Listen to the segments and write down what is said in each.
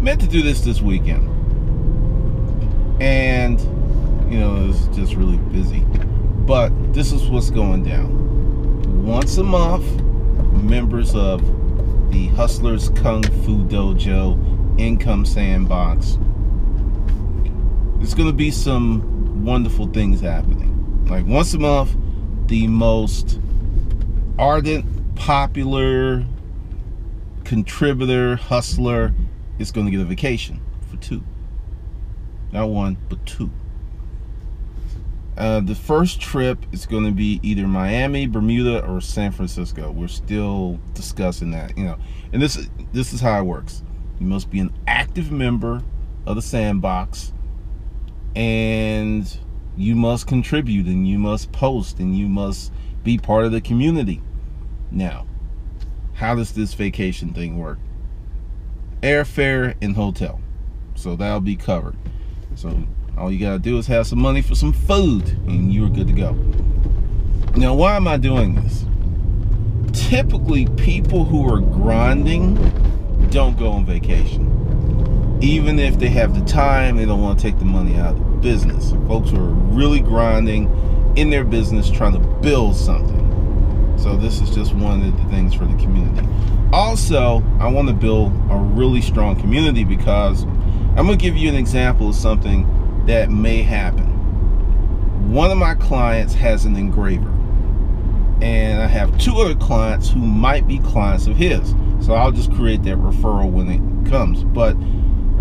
meant to do this this weekend. And, you know, it was just really busy. But this is what's going down. Once a month, members of the Hustlers Kung Fu Dojo Income Sandbox, there's going to be some wonderful things happening. Like once a month, the most ardent, popular contributor, hustler is going to get a vacation for two. Not one, but two. Uh, the first trip is going to be either Miami, Bermuda, or San Francisco. We're still discussing that, you know. And this this is how it works. You must be an active member of the sandbox, and you must contribute, and you must post, and you must be part of the community. Now, how does this vacation thing work? Airfare and hotel, so that'll be covered. So all you gotta do is have some money for some food and you're good to go. Now, why am I doing this? Typically, people who are grinding don't go on vacation. Even if they have the time, they don't want to take the money out of the business. Folks who are really grinding in their business trying to build something. So this is just one of the things for the community. Also, I want to build a really strong community because I'm going to give you an example of something that may happen. One of my clients has an engraver, and I have two other clients who might be clients of his. So I'll just create that referral when it comes. But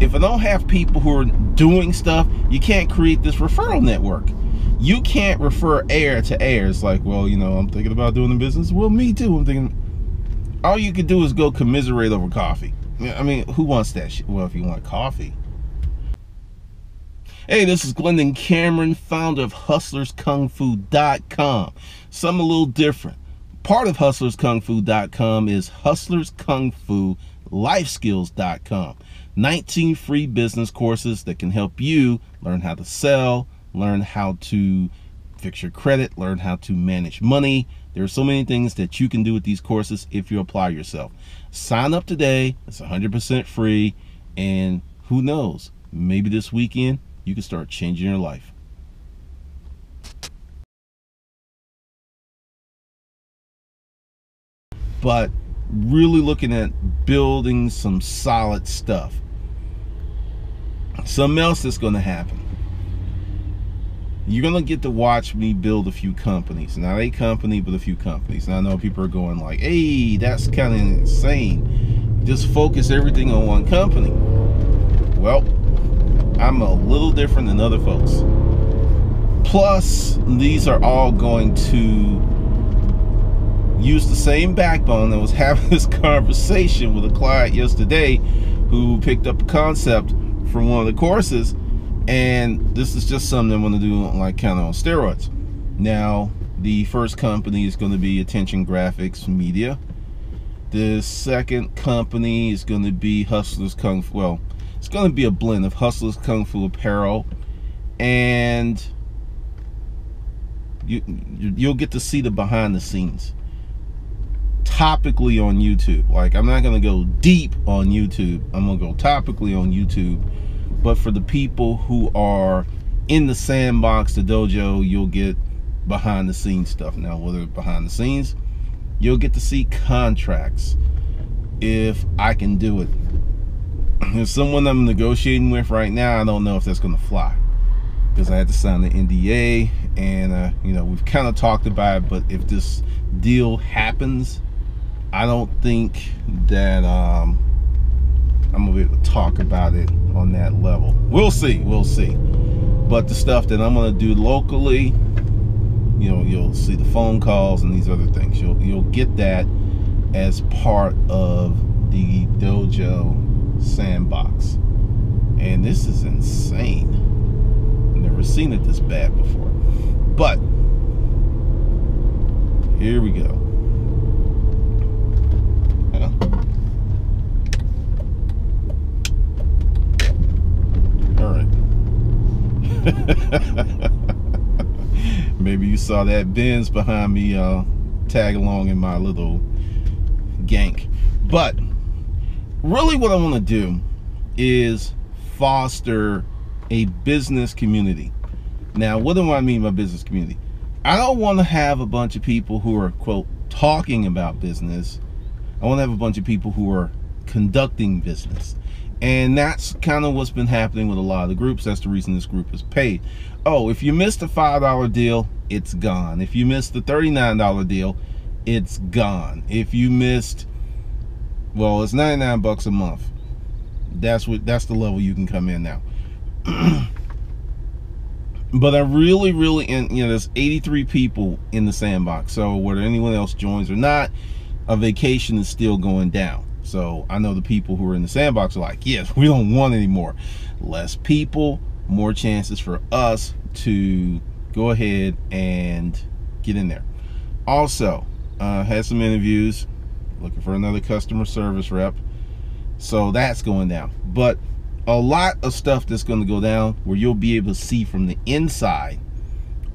if I don't have people who are doing stuff, you can't create this referral network. You can't refer air to air. It's like, well, you know, I'm thinking about doing the business. Well, me too. I'm thinking. All you can do is go commiserate over coffee. I mean, who wants that shit? Well, if you want coffee, Hey, this is Glendon Cameron, founder of HustlersKungFu.com. Something a little different. Part of HustlersKungFu.com is HustlersKungFuLifeSkills.com. 19 free business courses that can help you learn how to sell, learn how to fix your credit, learn how to manage money. There are so many things that you can do with these courses if you apply yourself. Sign up today. It's 100% free. And who knows, maybe this weekend you can start changing your life. But really looking at building some solid stuff. Something else that's going to happen. You're to get to watch me build a few companies. Not a company, but a few companies. And I know people are going like, hey, that's kind of insane. Just focus everything on one company. Well, I'm a little different than other folks. Plus, these are all going to use the same backbone that was having this conversation with a client yesterday who picked up a concept from one of the courses and this is just something I want to do like kind of on steroids. Now, the first company is going to be Attention Graphics Media. The second company is going to be Hustlers Kung Fu. Well, it's going to be a blend of Hustlers Kung Fu apparel and you, you'll get to see the behind the scenes topically on YouTube. Like I'm not going to go deep on YouTube. I'm going to go topically on YouTube. But for the people who are in the sandbox, the dojo, you'll get behind the scenes stuff. Now, whether it's behind the scenes, you'll get to see contracts if I can do it there's someone I'm negotiating with right now. I don't know if that's going to fly because I had to sign the NDA, and uh, you know we've kind of talked about it. But if this deal happens, I don't think that um, I'm gonna be able to talk about it on that level. We'll see. We'll see. But the stuff that I'm gonna do locally, you know, you'll see the phone calls and these other things. You'll you'll get that as part of the dojo sandbox. And this is insane. Never seen it this bad before. But here we go. All right. Maybe you saw that Benz behind me uh, tag along in my little gank. But really what I want to do is foster a business community. Now, what do I mean by business community? I don't want to have a bunch of people who are, quote, talking about business. I want to have a bunch of people who are conducting business. And that's kind of what's been happening with a lot of the groups. That's the reason this group is paid. Oh, if you missed the $5 deal, it's gone. If you missed the $39 deal, it's gone. If you missed, well, it's 99 bucks a month. That's what that's the level you can come in now. but I really, really, and you know, there's 83 people in the sandbox. So whether anyone else joins or not, a vacation is still going down. So I know the people who are in the sandbox are like, yes, we don't want any more. Less people, more chances for us to go ahead and get in there. Also, uh, had some interviews, looking for another customer service rep. So that's going down. But a lot of stuff that's going to go down where you'll be able to see from the inside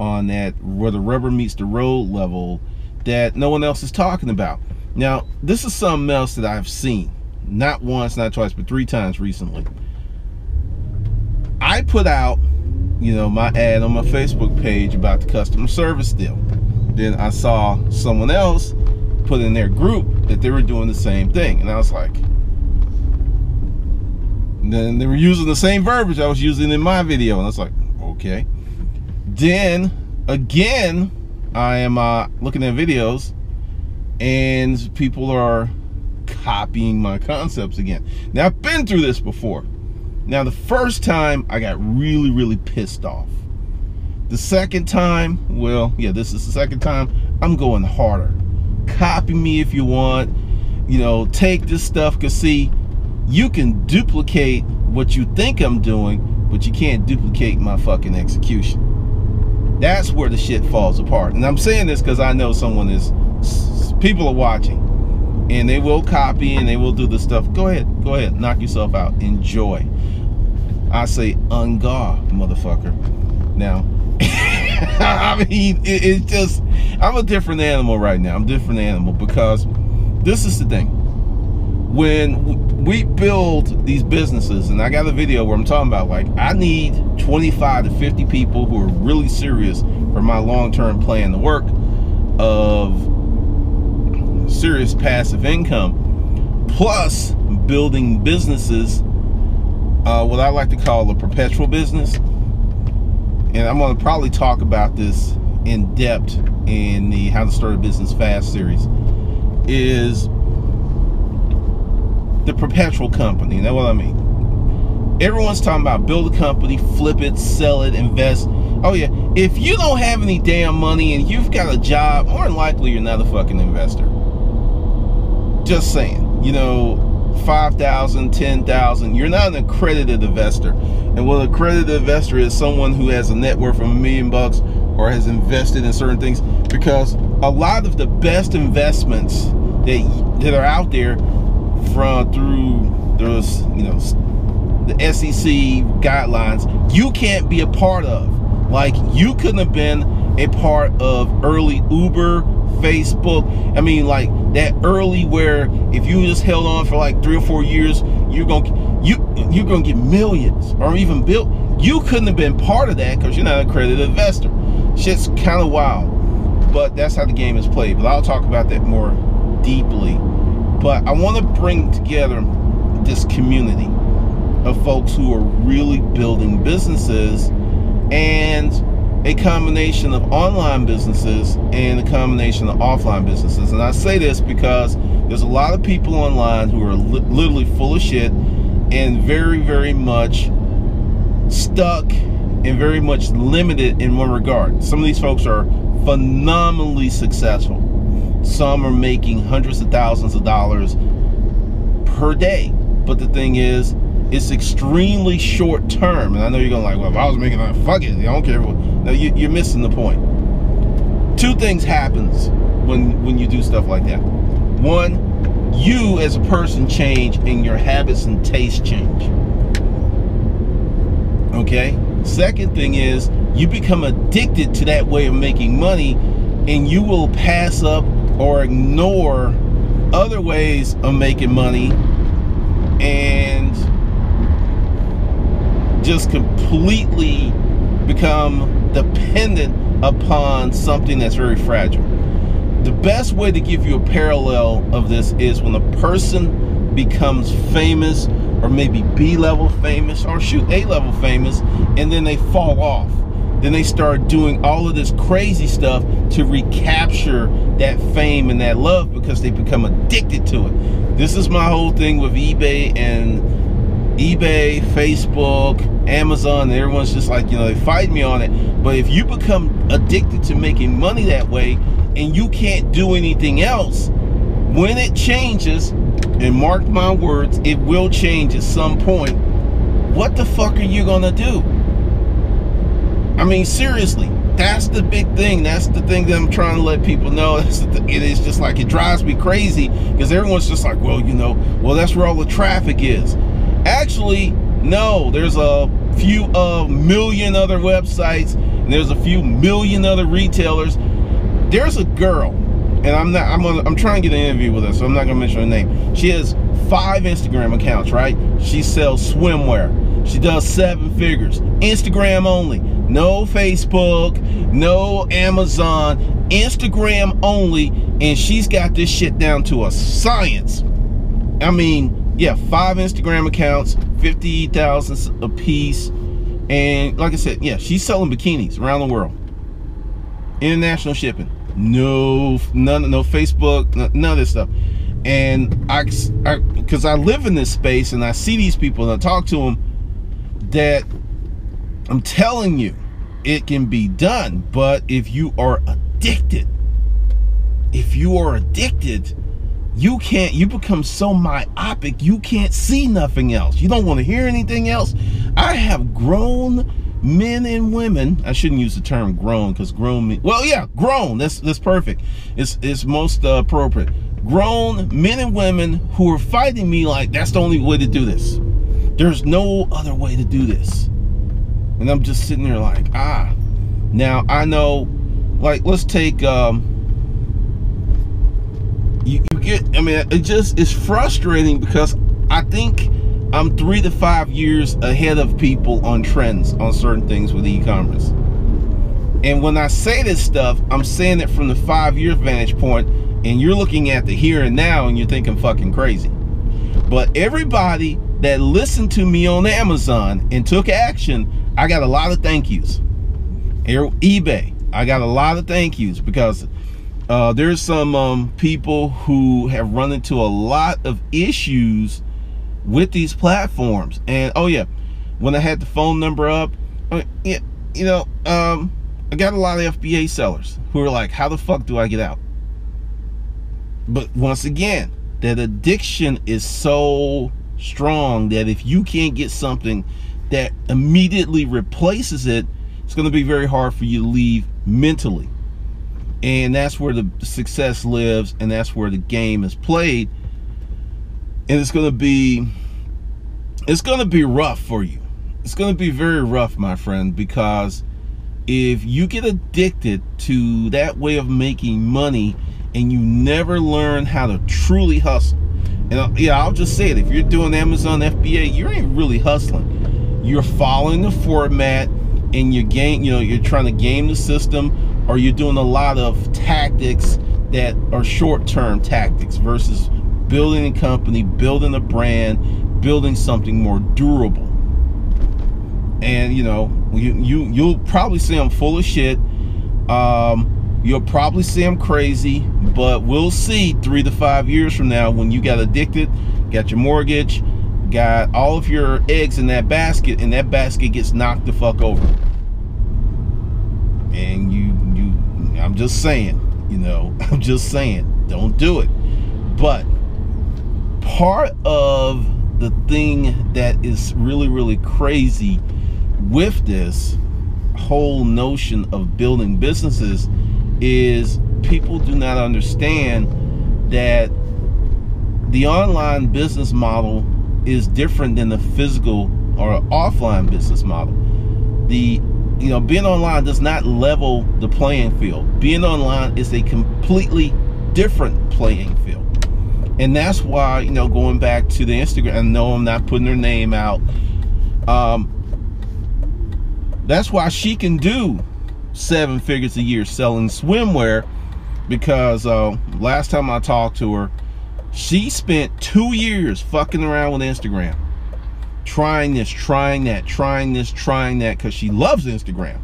on that where the rubber meets the road level that no one else is talking about. Now, this is something else that I've seen. Not once, not twice, but three times recently. I put out, you know, my ad on my Facebook page about the customer service deal. Then I saw someone else put in their group that they were doing the same thing. And I was like, then they were using the same verbiage I was using in my video. And I was like, okay. Then again, I am uh, looking at videos and people are copying my concepts again. Now, I've been through this before. Now, the first time I got really, really pissed off. The second time, well, yeah, this is the second time, I'm going harder. Copy me if you want. You know, take this stuff, because see, you can duplicate what you think I'm doing, but you can't duplicate my fucking execution. That's where the shit falls apart. And I'm saying this because I know someone is people are watching and they will copy and they will do the stuff. Go ahead, go ahead, knock yourself out. Enjoy. I say, ungar, motherfucker. Now, I mean, it, it's just, I'm a different animal right now. I'm different animal because this is the thing. When we build these businesses, and I got a video where I'm talking about like, I need 25 to 50 people who are really serious for my long-term plan to work of serious passive income, plus building businesses, uh, what I like to call a perpetual business. And I'm going to probably talk about this in depth in the How to Start a Business Fast series, is the perpetual company. You know what I mean? Everyone's talking about build a company, flip it, sell it, invest. Oh yeah, if you don't have any damn money and you've got a job, more than likely you're not a fucking investor. Just saying, you know, 5,000, 10,000, you're not an accredited investor. And what an accredited investor is someone who has a net worth of a million bucks or has invested in certain things because a lot of the best investments that that are out there from through those, you know, the SEC guidelines, you can't be a part of. Like you couldn't have been a part of early Uber, Facebook. I mean, like that early where if you just held on for like three or four years, you're gonna you you're gonna get millions or even built. You couldn't have been part of that because you're not an accredited investor. Shit's kind of wild, but that's how the game is played. But I'll talk about that more deeply. But I want to bring together this community of folks who are really building businesses a combination of online businesses and a combination of offline businesses. And I say this because there's a lot of people online who are li literally full of shit and very, very much stuck and very much limited in one regard. Some of these folks are phenomenally successful. Some are making hundreds of thousands of dollars per day. But the thing is, it's extremely short term. And I know you're gonna like, well, if I was making that, fuck it, I don't care. No, you, are missing the point. Two things happens when when you do stuff like that. One, you as a person change and your habits and tastes change. Okay? Second thing is you become addicted to that way of making money and you will pass up or ignore other ways of making money and just completely become dependent upon something that's very fragile. The best way to give you a parallel of this is when a person becomes famous or maybe B level famous or shoot A level famous and then they fall off. Then they start doing all of this crazy stuff to recapture that fame and that love because they become addicted to it. This is my whole thing with eBay and eBay, Facebook, Amazon, everyone's just like, you know, they fight me on it. But if you become addicted to making money that way and you can't do anything else, when it changes, and mark my words, it will change at some point, what the fuck are you gonna do? I mean, seriously, that's the big thing. That's the thing that I'm trying to let people know. it is just like, it drives me crazy because everyone's just like, well, you know, well, that's where all the traffic is. Actually, no, there's a few a million other websites, and there's a few million other retailers. There's a girl, and I'm not I'm gonna, I'm trying to get an interview with her, so I'm not gonna mention her name. She has five Instagram accounts, right? She sells swimwear. She does seven figures. Instagram only. No Facebook, no Amazon, Instagram only, and she's got this shit down to a science. I mean, yeah, five Instagram accounts, 50,000 a piece. And like I said, yeah, she's selling bikinis around the world. International shipping. No, none, no Facebook, none of this stuff. And I, because I, I live in this space and I see these people and I talk to them, that I'm telling you, it can be done. But if you are addicted, if you are addicted, you can't you become so myopic you can't see nothing else. You don't want to hear anything else. I have grown men and women i shouldn't use the term grown because grown well yeah grown that's that's perfect. It's it's most uh, appropriate. Grown men and women who are fighting me like that's the only way to do this. There's no other way to do this. And i'm just sitting there like ah now i know like let's take um you, you get i mean it just is frustrating because i think i'm three to five years ahead of people on trends on certain things with e-commerce. And when i say this stuff i'm saying it from the five year vantage point and you're looking at the here and now and you're thinking fucking crazy. But everybody that listened to me on amazon and took action i got a lot of thank yous. Ebay i got a lot of thank yous because uh, there's some um, people who have run into a lot of issues with these platforms. And oh yeah, when I had the phone number up, I uh, mean, yeah, you know, um, I got a lot of FBA sellers who are like, how the fuck do I get out? But once again, that addiction is so strong that if you can't get something that immediately replaces it, it's going to be very hard for you to leave mentally and that's where the success lives and that's where the game is played. And it's going to be it's going to be rough for you. It's going to be very rough my friend because if you get addicted to that way of making money and you never learn how to truly hustle and uh, yeah i'll just say it if you're doing amazon fba you ain't really hustling. You're following the format and you're game you know you're trying to game the system or you're doing a lot of tactics that are short-term tactics versus building a company, building a brand, building something more durable. And you know, you you you'll probably say I'm full of shit. Um, you'll probably say I'm crazy, but we'll see three to five years from now when you got addicted, got your mortgage, got all of your eggs in that basket, and that basket gets knocked the fuck over. And you I'm just saying, you know, I'm just saying, don't do it. But part of the thing that is really, really crazy with this whole notion of building businesses is people do not understand that the online business model is different than the physical or offline business model. The you know, being online does not level the playing field. Being online is a completely different playing field. And that's why, you know, going back to the Instagram, I know I'm not putting her name out. Um, That's why she can do seven figures a year selling swimwear because uh, last time I talked to her, she spent two years fucking around with Instagram. Trying this, trying that, trying this, trying that, because she loves Instagram.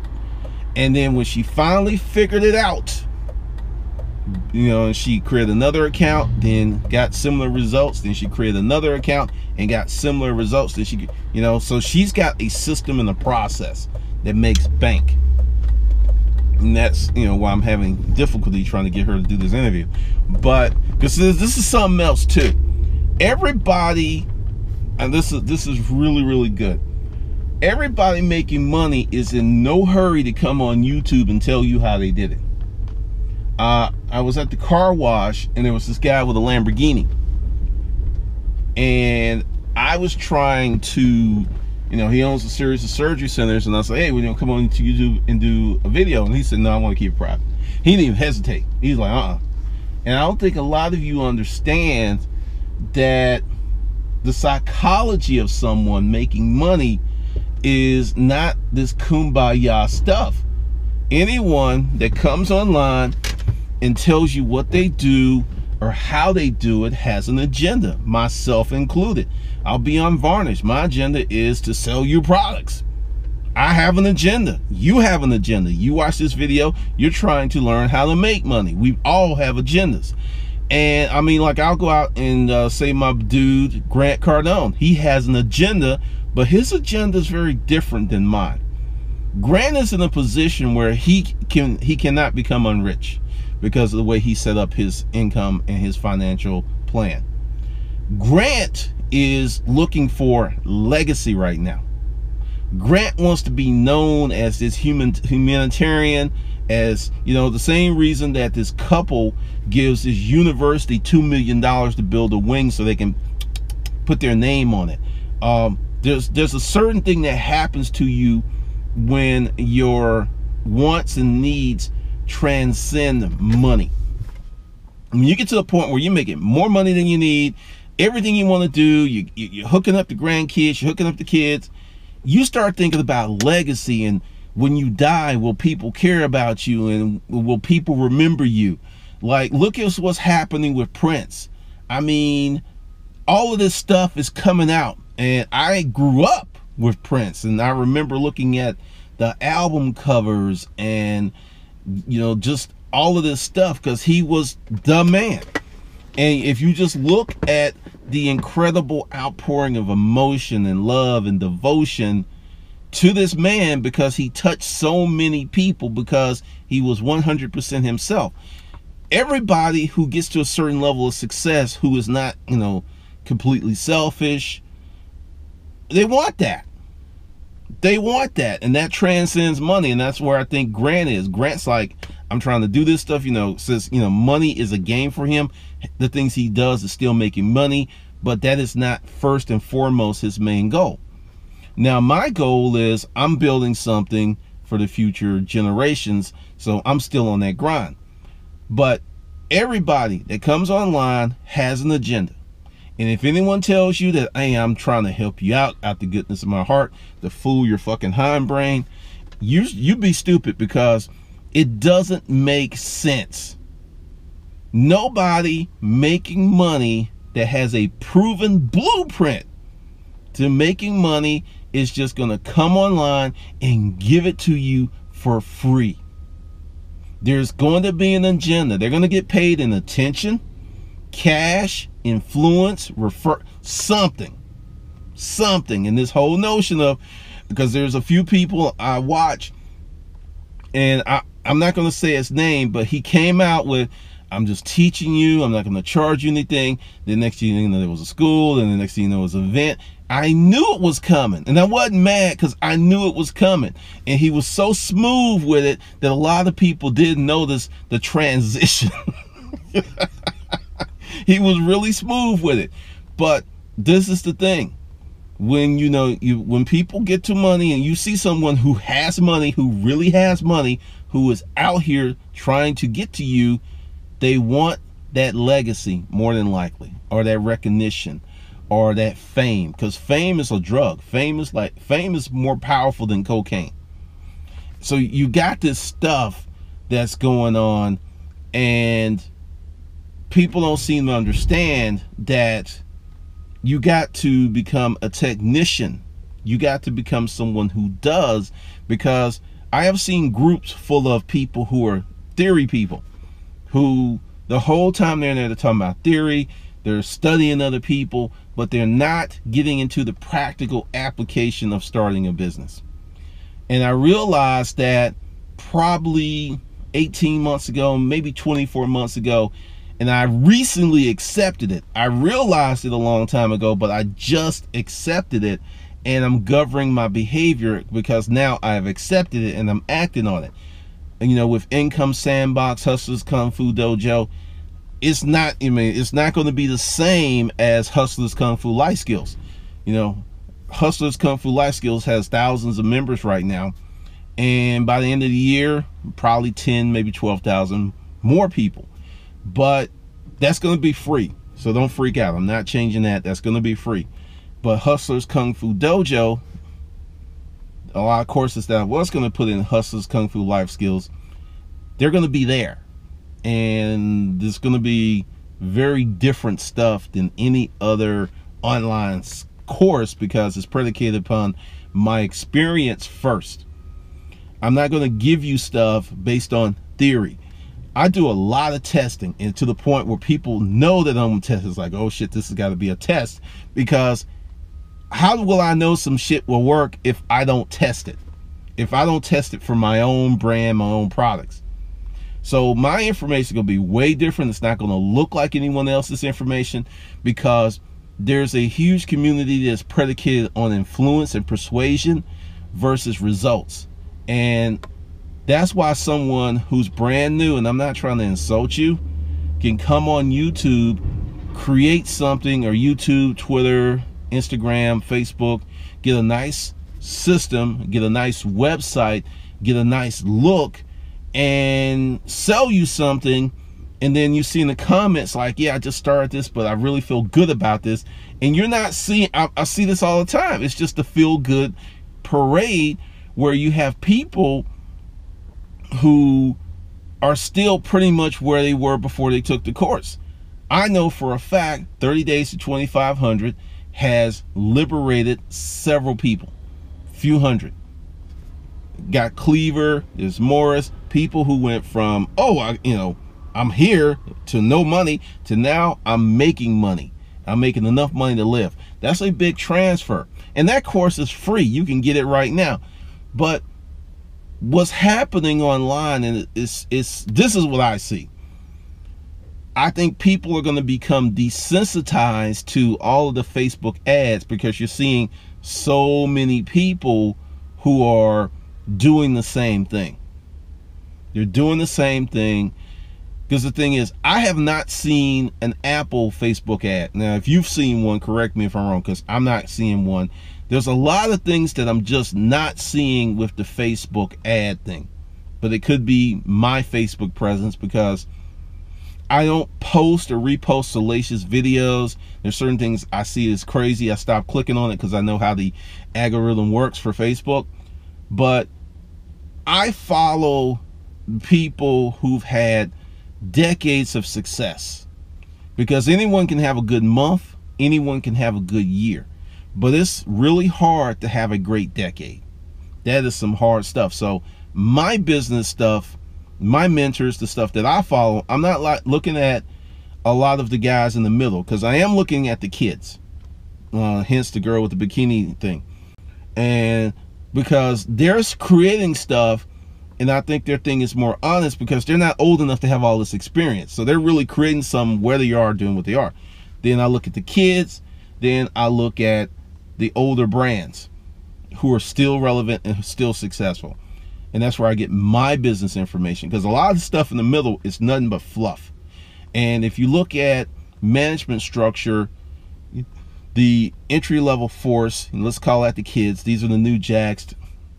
And then when she finally figured it out, you know, she created another account, then got similar results. Then she created another account and got similar results. Then she, you know, so she's got a system and a process that makes bank. And that's, you know, why I'm having difficulty trying to get her to do this interview. But this is this is something else too. Everybody, and this is this is really really good. Everybody making money is in no hurry to come on YouTube and tell you how they did it. Uh, I was at the car wash and there was this guy with a Lamborghini, and I was trying to, you know, he owns a series of surgery centers, and I said, hey, we you know, come on to YouTube and do a video, and he said, no, I want to keep it private. He didn't even hesitate. He's like, uh-uh. And I don't think a lot of you understand that the psychology of someone making money is not this kumbaya stuff. Anyone that comes online and tells you what they do or how they do it has an agenda, myself included. I'll be unvarnished. My agenda is to sell you products. I have an agenda. You have an agenda. You watch this video, you're trying to learn how to make money. We all have agendas. And I mean, like, I'll go out and uh, say my dude, Grant Cardone, he has an agenda, but his agenda is very different than mine. Grant is in a position where he can he cannot become unrich because of the way he set up his income and his financial plan. Grant is looking for legacy right now. Grant wants to be known as this human humanitarian as you know the same reason that this couple gives this university two million dollars to build a wing so they can put their name on it um, there's there's a certain thing that happens to you when your wants and needs transcend money. When you get to the point where you're making more money than you need, everything you want to do, you, you, are hooking up the grandkids, you're hooking up the kids, you start thinking about legacy and when you die, will people care about you and will people remember you? Like, look at what's happening with Prince. I mean, all of this stuff is coming out. And I grew up with Prince. And I remember looking at the album covers and you know, just all of this stuff because he was the man. And if you just look at the incredible outpouring of emotion and love and devotion to this man because he touched so many people because he was 100% himself. Everybody who gets to a certain level of success who is not, you know, completely selfish, they want that. They want that and that transcends money and that's where i think grant is. Grant's like i'm trying to do this stuff you know since you know money is a game for him the things he does is still making money but that is not first and foremost his main goal now my goal is i'm building something for the future generations so i'm still on that grind but everybody that comes online has an agenda and if anyone tells you that, hey, I'm trying to help you out out the goodness of my heart to fool your fucking hindbrain, you you be stupid because it doesn't make sense. Nobody making money that has a proven blueprint to making money is just going to come online and give it to you for free. There's going to be an agenda. They're going to get paid in attention, cash, influence, refer something, something. And this whole notion of because there's a few people I watch, and I I'm not going to say his name, but he came out with. I'm just teaching you. I'm not going to charge you anything. The next thing you know, there was a school, and the next thing you know, was an event. I knew it was coming, and I wasn't mad because I knew it was coming. And he was so smooth with it that a lot of people didn't notice the transition. he was really smooth with it. But this is the thing. When you know you when people get to money and you see someone who has money, who really has money, who is out here trying to get to you, they want that legacy more than likely or that recognition or that fame because fame is a drug. Fame is like fame is more powerful than cocaine. So you got this stuff that's going on and people don't seem to understand that you got to become a technician. You got to become someone who does because i have seen groups full of people who are theory people who the whole time they're there to talk about theory they're studying other people but they're not getting into the practical application of starting a business and I realized that probably 18 months ago, maybe 24 months ago, and I recently accepted it. I realized it a long time ago, but I just accepted it and I'm governing my behavior because now I've accepted it and I'm acting on it. And you know, with Income Sandbox, Hustlers Kung Fu Dojo, it's not, I mean, it's not going to be the same as Hustlers Kung Fu Life Skills. You know, Hustlers Kung Fu Life Skills has thousands of members right now. And by the end of the year, probably 10, maybe 12,000 more people. But that's going to be free. So don't freak out. I'm not changing that. That's going to be free. But Hustlers Kung Fu Dojo, a lot of courses that I was going to put in Hustlers Kung Fu Life Skills, they're going to be there. And there's going to be very different stuff than any other online course because it's predicated upon my experience first. I'm not going to give you stuff based on theory. I do a lot of testing and to the point where people know that I'm test. It's like, oh shit, this has got to be a test because how will I know some shit will work if I don't test it? If I don't test it for my own brand, my own products. So my information is going to be way different. It's not going to look like anyone else's information because there's a huge community that's predicated on influence and persuasion versus results. And that's why someone who's brand new, and I'm not trying to insult you, can come on YouTube, create something, or YouTube, Twitter, Instagram, Facebook, get a nice system, get a nice website, get a nice look, and sell you something and then you see in the comments like yeah i just started this but i really feel good about this. And you're not seeing I, I, see this all the time. It's just a feel good parade where you have people who are still pretty much where they were before they took the course. I know for a fact 30 days to 2500 has liberated several people few hundred got cleaver there's morris people who went from oh I, you know I'm here to no money to now I'm making money. I'm making enough money to live. That's a big transfer. And that course is free. You can get it right now. But what's happening online and it's it's this is what I see. I think people are going to become desensitized to all of the Facebook ads because you're seeing so many people who are doing the same thing. They're doing the same thing because the thing is, I have not seen an Apple Facebook ad. Now, if you've seen one, correct me if I'm wrong, because I'm not seeing one. There's a lot of things that I'm just not seeing with the Facebook ad thing. But it could be my Facebook presence because I don't post or repost salacious videos. There's certain things I see as crazy. I stop clicking on it because I know how the algorithm works for Facebook. But I follow people who've had decades of success because anyone can have a good month, anyone can have a good year, but it's really hard to have a great decade. That is some hard stuff. So my business stuff, my mentors, the stuff that I follow, I'm not like looking at a lot of the guys in the middle because I am looking at the kids. Uh, hence the girl with the bikini thing. And because they're creating stuff and I think their thing is more honest because they're not old enough to have all this experience. So they're really creating some where they are doing what they are. Then I look at the kids, then I look at the older brands who are still relevant and still successful. And that's where I get my business information because a lot of the stuff in the middle is nothing but fluff. And if you look at management structure, the entry level force, let's call that the kids, these are the new jacks,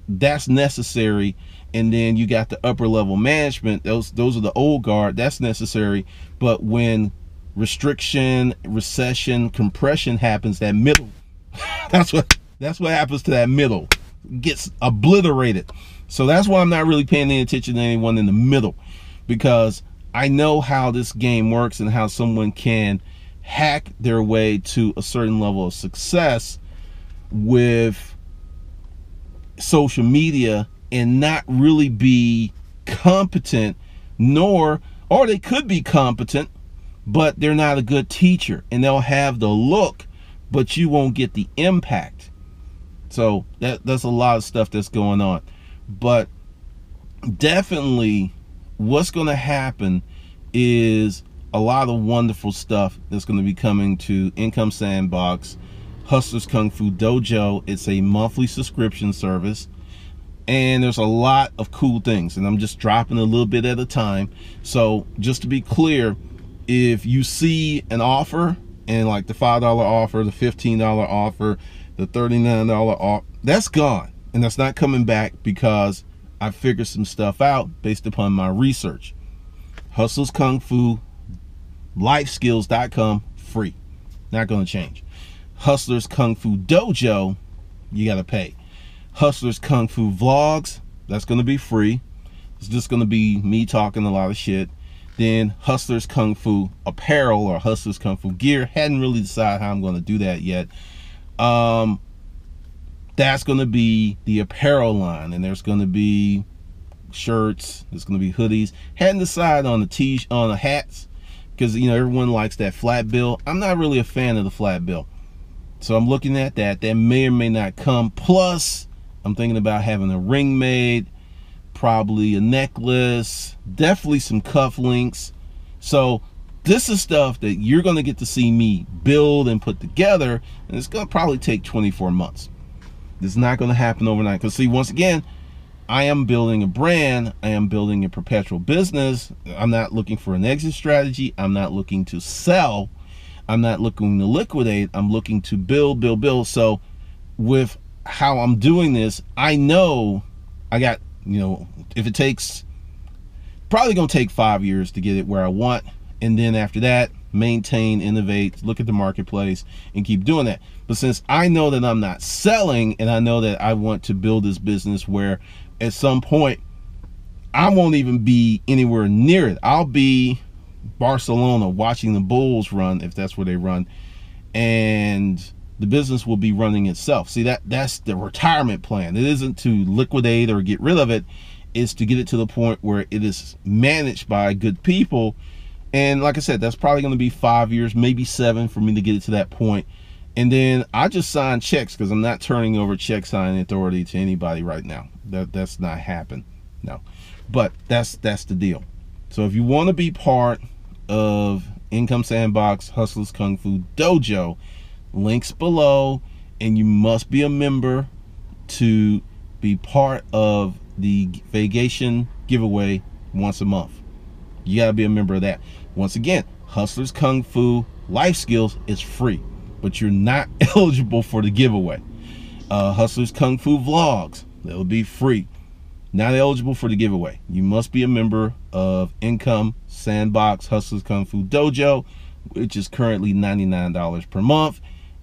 that's necessary and then you got the upper level management those those are the old guard that's necessary but when restriction recession compression happens that middle that's what that's what happens to that middle gets obliterated. So that's why I'm not really paying any attention to anyone in the middle because I know how this game works and how someone can hack their way to a certain level of success with social media and not really be competent nor or they could be competent but they're not a good teacher and they'll have the look but you won't get the impact. So that that's a lot of stuff that's going on. But definitely what's going to happen is a lot of wonderful stuff that's going to be coming to income sandbox hustlers kung fu dojo. It's a monthly subscription service and there's a lot of cool things and i'm just dropping a little bit at a time. So just to be clear if you see an offer and like the five dollar offer the fifteen dollar offer the 39 dollar offer that's gone and that's not coming back because i figured some stuff out based upon my research. Hustlers kung fu lifeskills.com free not going to change hustlers kung fu dojo you got to pay Hustlers Kung Fu Vlogs. That's going to be free. It's just going to be me talking a lot of shit. Then Hustlers Kung Fu Apparel or Hustlers Kung Fu Gear. Hadn't really decided how I'm going to do that yet. Um, that's going to be the apparel line. And there's going to be shirts. There's going to be hoodies. Hadn't decided on the t on the hats because you know everyone likes that flat bill. I'm not really a fan of the flat bill. So I'm looking at that. That may or may not come. Plus, I'm thinking about having a ring made, probably a necklace, definitely some cufflinks. So this is stuff that you're going to get to see me build and put together, and it's going to probably take 24 months. Is not going to happen overnight. Because see, once again, I am building a brand. I am building a perpetual business. I'm not looking for an exit strategy. I'm not looking to sell. I'm not looking to liquidate. I'm looking to build, build, build. So with how I'm doing this, I know I got, you know, if it takes, probably going to take five years to get it where I want. And then after that, maintain, innovate, look at the marketplace, and keep doing that. But since I know that I'm not selling and I know that I want to build this business where at some point I won't even be anywhere near it. I'll be Barcelona watching the Bulls run if that's where they run. And the business will be running itself. See that that's the retirement plan. It isn't to liquidate or get rid of it. It's to get it to the point where it is managed by good people. And like I said, that's probably going to be five years, maybe seven for me to get it to that point. And then I just sign checks because I'm not turning over check signing authority to anybody right now. That that's not happen. No. But that's that's the deal. So if you want to be part of Income Sandbox Hustlers Kung Fu Dojo, links below and you must be a member to be part of the vacation giveaway once a month you got to be a member of that once again hustlers kung fu life skills is free but you're not eligible for the giveaway uh, hustlers kung fu Vlogs, they'll be free not eligible for the giveaway you must be a member of income sandbox hustlers kung fu dojo which is currently $99 per month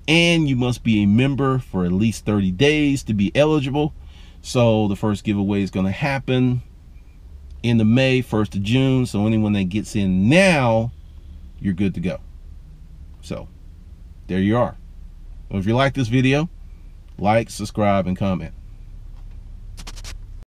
and you must be a member for at least 30 days to be eligible. So the first giveaway is going to happen in the May, 1st of June. So anyone that gets in now, you're good to go. So there you are. If you like this video, like, subscribe, and comment.